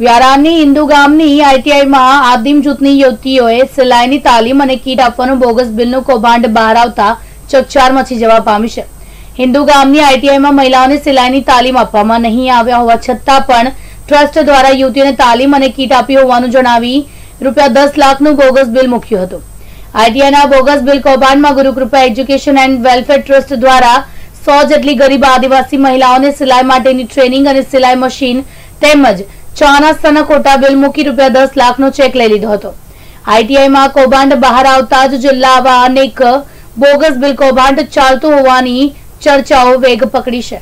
વ્યારાની ઇન્દુ ગામની આઈટીઆઈમાં આદિમ જૂથની યુવતીઓએ સિલાઈની તાલીમ અને કીટ આપવાનું બોગસ બિલનું કૌભાંડ બહાર આવતા ચકચાર મચી જવા પામી છે. હિન્દુ ગામની આઈટીઆઈમાં મહિલાઓને સિલાઈની તાલીમ આપવામાં નહીં આવ્યા હોવા છતાં પણ ટ્રસ્ટ દ્વારા યુવતીઓને તાલીમ અને કીટ આપી હોવાનું જણાવી રૂપિયા દસ લાખનું બોગસ બિલ મૂક્યું હતું. આઈટીઆઈના બોગસ બિલ કૌભાંડમાં Gurukrupa education and welfare trust દ્વારા સો જેટલી ગરીબ આદિવાસી મહિલાઓને સિલાઈ માટેની ટ્રેનિંગ અને સિલાઈ મશીન તેમજ ચા નાસ્તાના ખોટા બિલ મૂકી રૂપિયા દસ લાખનો ચેક લઈ લીધો હતો. આઈટીઆઈમાં કૌભાંડ બહાર આવતા જ જિલ્લામાં અનેક બોગસ બિલ કૌભાંડ ચાલતું હોવાની ચર્ચાઓ વેગ પકડી છે.